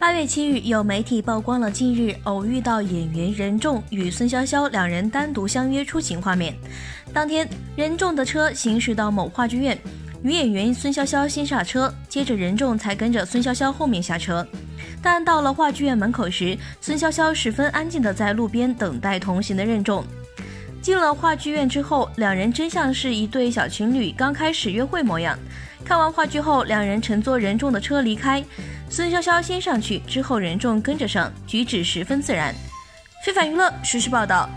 八月七日，有媒体曝光了近日偶遇到演员任重与孙潇潇两人单独相约出行画面。当天，任重的车行驶到某话剧院，女演员孙潇潇先下车，接着任重才跟着孙潇潇后面下车。但到了话剧院门口时，孙潇潇十分安静地在路边等待同行的任重。进了话剧院之后，两人真像是一对小情侣刚开始约会模样。看完话剧后，两人乘坐任重的车离开。孙潇潇先上去，之后任重跟着上，举止十分自然。非凡娱乐实时报道。